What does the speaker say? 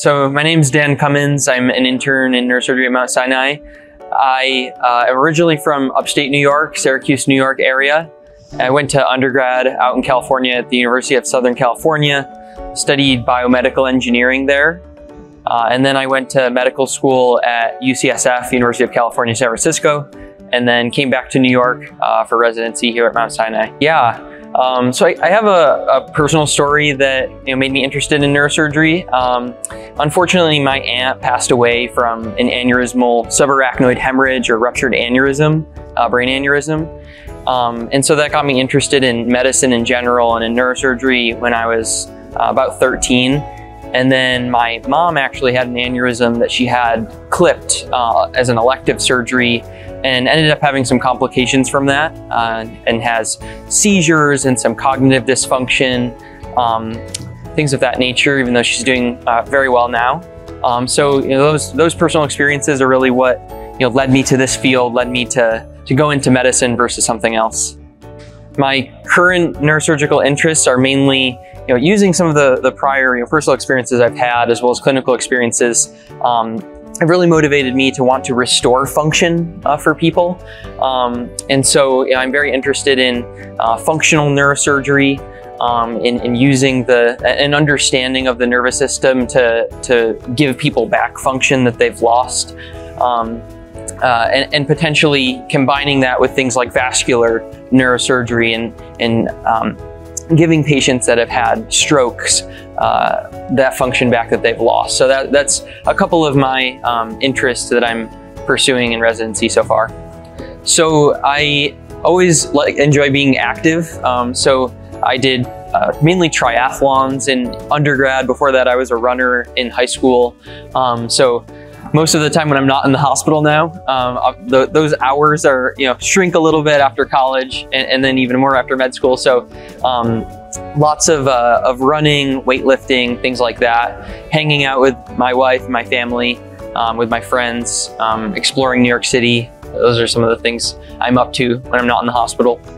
So my name is Dan Cummins. I'm an intern in neurosurgery at Mount Sinai. I uh, am originally from upstate New York, Syracuse, New York area. I went to undergrad out in California at the University of Southern California, studied biomedical engineering there. Uh, and then I went to medical school at UCSF, University of California, San Francisco, and then came back to New York uh, for residency here at Mount Sinai. Yeah, um, so I, I have a, a, personal story that you know, made me interested in neurosurgery. Um, unfortunately, my aunt passed away from an aneurysmal subarachnoid hemorrhage or ruptured aneurysm, uh, brain aneurysm. Um, and so that got me interested in medicine in general and in neurosurgery when I was uh, about 13. And then my mom actually had an aneurysm that she had clipped uh, as an elective surgery and ended up having some complications from that uh, and has seizures and some cognitive dysfunction, um, things of that nature, even though she's doing uh, very well now. Um, so you know, those, those personal experiences are really what you know, led me to this field, led me to, to go into medicine versus something else. My current neurosurgical interests are mainly you know, using some of the, the prior you know, personal experiences I've had as well as clinical experiences um, it really motivated me to want to restore function uh, for people. Um, and so you know, I'm very interested in uh, functional neurosurgery, um, in, in, using the an understanding of the nervous system to, to give people back function that they've lost. Um, uh, and, and, potentially combining that with things like vascular neurosurgery and, and um, giving patients that have had strokes that function back that they've lost. So that, that's a couple of my um, interests that I'm pursuing in residency so far. So I always like enjoy being active. Um, so I did uh, mainly triathlons in undergrad. Before that, I was a runner in high school. Um, so most of the time when I'm not in the hospital now, um, uh, the, those hours are, you know, shrink a little bit after college and, and then even more after med school. So um, lots of, uh, of running, weightlifting, things like that, hanging out with my wife, my family, um, with my friends, um, exploring New York City. Those are some of the things I'm up to when I'm not in the hospital.